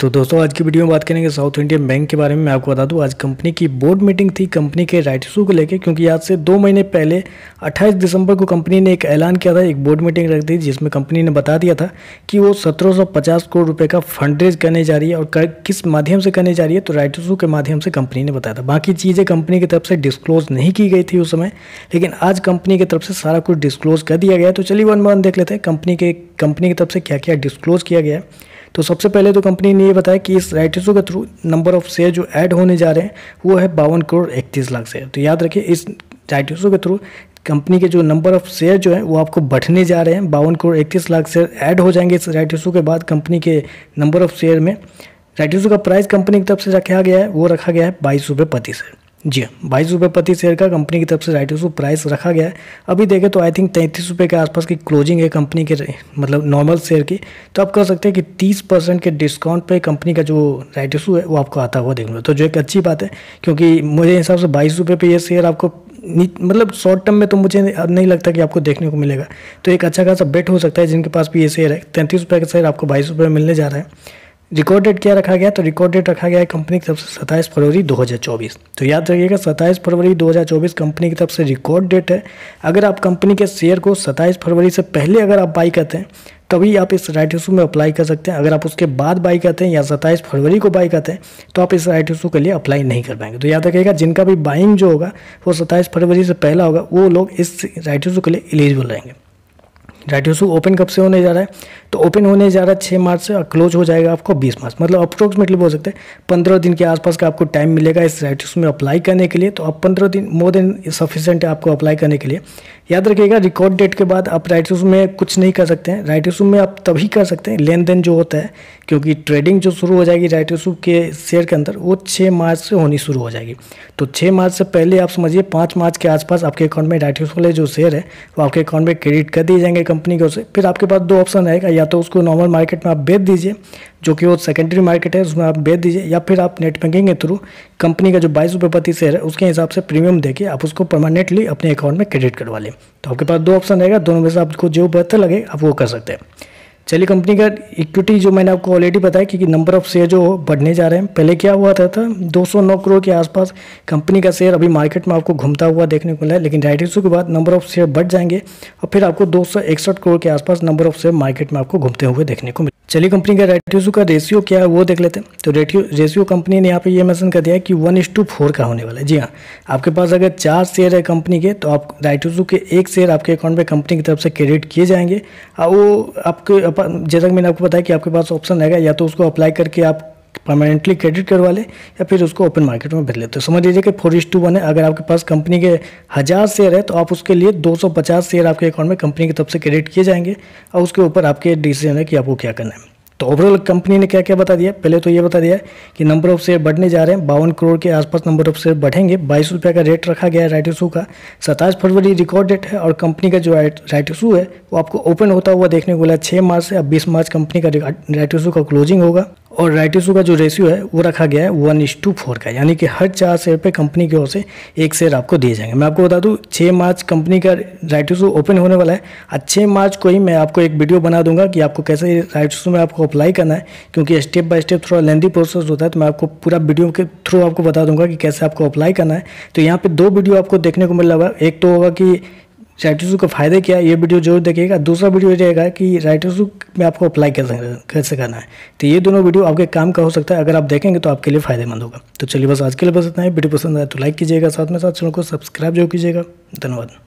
तो दोस्तों, आज की वीडियो में बात करेंगे साउथ इंडियन बैंक के बारे में। मैं आपको बता दूँ, आज कंपनी की बोर्ड मीटिंग थी कंपनी के राइट इशू को लेकर क्योंकि आज से दो महीने पहले 28 दिसंबर को कंपनी ने एक ऐलान किया था, एक बोर्ड मीटिंग रख दी, जिसमें कंपनी ने बता दिया था कि वो सत्रह सौ पचास करोड़ रुपये का फंड रेज करने जा रही है और किस माध्यम से करने जा रही है तो राइट इशू के माध्यम से कंपनी ने बताया था। बाकी चीज़ें कंपनी की तरफ़ से डिस्क्लोज नहीं की गई थी उस समय, लेकिन आज कंपनी की तरफ़ से सारा कुछ डिस्क्लोज कर दिया गया तो चलिए वन वन देख लेते हैं कंपनी के कंपनी की तरफ़ से क्या क्या डिस्क्लोज किया गया है। तो सबसे पहले तो कंपनी ने ये बताया कि इस राइट इशू के थ्रू नंबर ऑफ़ शेयर जो ऐड होने जा रहे हैं, वो है बावन करोड़ इकतीस लाख शेयर तो याद रखिए, इस राइट इशू के थ्रू कंपनी के जो नंबर ऑफ़ शेयर जो है, वो आपको बढ़ने जा रहे हैं। बावन करोड़ इकतीस लाख शेयर ऐड हो जाएँगे इस राइट इशू के बाद कंपनी के नंबर ऑफ़ शेयर में। राइट इशू का प्राइस कंपनी की तरफ़ से रखा गया है, वो रखा गया है बाईस रुपये प्रति शेयर जी हाँ बाईस रुपये प्रति शेयर का कंपनी की तरफ़ से राइट इशू प्राइस रखा गया है। अभी देखें तो आई थिंक तैंतीस रुपये के आसपास की क्लोजिंग है कंपनी के मतलब नॉर्मल शेयर की। तो आप कह सकते हैं कि तीस परसेंट के डिस्काउंट पे कंपनी का जो राइट इशू है, वो आपको आता हुआ देखने तो जो एक अच्छी बात है, क्योंकि मुझे हिसाब से बाईस रुपये पर ये शेयर आपको मतलब शॉर्ट टर्म में तो मुझे नहीं लगता कि आपको देखने को मिलेगा। तो एक अच्छा खासा बेट हो सकता है जिनके पास भी ये शेयर है। तैंतीस रुपये का शेयर आपको बाईस रुपये मिलने जा रहा है। रिकॉर्ड डेट क्या रखा गया तो रिकॉर्ड डेट रखा गया है कंपनी की तरफ़ से सत्ताईस फरवरी 2024 तो याद रखिएगा, सत्ताईस फरवरी 2024 कंपनी की तरफ़ से रिकॉर्ड डेट है। अगर आप कंपनी के शेयर को सत्ताईस फरवरी से पहले अगर आप बाई करते हैं, तभी आप इस राइट इशू में अप्लाई कर सकते हैं। अगर आप उसके बाद बाई करते हैं या सत्ताईस फरवरी को बाई करते हैं तो आप इस राइट इशू के लिए अप्लाई नहीं कर पाएँगे। तो याद रखिएगा, जिनका भी बाइंग जो होगा, वो सत्ताईस फरवरी से पहला होगा, वो लोग इस राइट इशू के लिए एलिजिबल रहेंगे। राइट इशू ओपन कब से होने जा रहा है? तो ओपन होने जा रहा है छः मार्च से, और क्लोज हो जाएगा आपको बीस मार्च। मतलब अप्रोक्सीमेटली बोल सकते हैं, पंद्रह दिन के आसपास का आपको टाइम मिलेगा इस राइट में अप्लाई करने के लिए। तो आप पंद्रह दिन मोर देन सफिशेंट है आपको अप्लाई करने के लिए। याद रखिएगा रिकॉर्ड डेट के बाद आप राइट में कुछ नहीं कर सकते हैं। राइट इशू में आप तभी कर सकते हैं लेन देन जो होता है, क्योंकि ट्रेडिंग जो शुरू हो जाएगी राइट के शेयर के अंदर, वो छः मार्च से होनी शुरू हो जाएगी। तो छः मार्च से पहले आप समझिए, पाँच मार्च के आसपास आपके अकाउंट में राइट वाले जो शेयर है, वो आपके अकाउंट में क्रेडिट कर दिए जाएँगे कंपनी की ओर से। फिर आपके पास दो ऑप्शन रहेगा या तो उसको नॉर्मल मार्केट में आप बेच दीजिए, जो कि वो सेकेंडरी मार्केट है, उसमें आप बेच दीजिए, या फिर आप नेट बैंकिंग के थ्रू कंपनी का जो बाईस रुपये प्रति शेयर है, उसके हिसाब से प्रीमियम देके आप उसको परमानेंटली अपने अकाउंट में क्रेडिट करवा लें। तो आपके पास दो ऑप्शन रहेगा, दोनों में से आपको जो बेहतर लगे, आप वो कर सकते हैं। चलिए कंपनी का इक्विटी जो मैंने आपको ऑलरेडी बताया क्योंकि नंबर ऑफ़ शेयर जो बढ़ने जा रहे हैं। पहले क्या हुआ था, था 209 करोड़ के आसपास कंपनी का शेयर अभी मार्केट में आपको घूमता हुआ देखने को मिला है। लेकिन राइट इशू के बाद नंबर ऑफ़ शेयर बढ़ जाएँगे और फिर आपको दो करोड़ के आसपास नंबर ऑफ़ शेयर मार्केट में आपको घूमते हुए देखने को मिले चलिए कंपनी का राइट इशू का रेशियो क्या है वो देख लेते हैं। तो रेटियो रेशियो कंपनी ने यहाँ पे ये मेंशन कर दिया है कि वन इस टू फोर का होने वाला है। जी हाँ आपके पास अगर चार शेयर है कंपनी के तो आप राइट इशू के एक शेयर आपके अकाउंट में कंपनी की तरफ़ से क्रेडिट किए जाएँगे। और वो आपके जैसा कि मैंने आपको बताया कि आपके पास ऑप्शन रहेगा, या तो उसको अप्लाई करके आप परमानेंटली क्रेडिट करवा ले या फिर उसको ओपन मार्केट में भेज ले तो समझ लीजिए कि फोर इस टू वन है अगर आपके पास कंपनी के हज़ार शेयर है तो आप उसके लिए 250 शेयर आपके अकाउंट में कंपनी की तरफ़ से क्रेडिट किए जाएँगे और उसके ऊपर आपके डिसीज़न है कि आपको क्या करना है। तो ओवरऑल कंपनी ने क्या क्या बता दिया? पहले तो ये बता दिया कि नंबर ऑफ़ शेयर बढ़ने जा रहे हैं, बावन करोड़ के आसपास नंबर ऑफ़ शेयर बढ़ेंगे, बाईस रुपये का रेट रखा गया है राइट इशू का। सत्ताईस फरवरी रिकॉर्ड डेट है और कंपनी का जो राइट इशू है, वो आपको ओपन होता हुआ देखने को मिला छः मार्च से, अब बीस मार्च कंपनी का राइट इशू का क्लोजिंग होगा। और राइट इशू का जो रेशियो है, वो रखा गया है वन इस टू फोर का। यानी कि हर चार शेयर पे कंपनी की ओर से एक शेयर आपको दिए जाएँगे। मैं आपको बता दूँ छः मार्च कंपनी का राइट इशू ओपन होने वाला है। और छः मार्च को ही मैं आपको एक वीडियो बना दूँगा कि आपको कैसे राइट इशू में आपको अप्लाई करना है, क्योंकि स्टेप बाय स्टेप थोड़ा लेंदी प्रोसेस होता है तो मैं आपको पूरा वीडियो के थ्रू आपको बता दूँगा कि कैसे आपको अप्लाई करना है। तो यहाँ पर दो वीडियो आपको देखने को मिल रहा है एक तो होगा कि राइट इशू का फ़ायदे क्या है? ये वीडियो ज़रूर देखिएगा। दूसरा वीडियो रहेगा कि राइटर्स में आपको अप्लाई कैसे कैसे करना है। तो ये दोनों वीडियो आपके काम का हो सकता है, अगर आप देखेंगे तो आपके लिए फ़ायदेमंद होगा। तो चलिए बस आज के लिए बस इतना ही। वीडियो पसंद आए तो लाइक कीजिएगा, साथ में साथ चैनल को सब्सक्राइब ज़रूर कीजिएगा। धन्यवाद।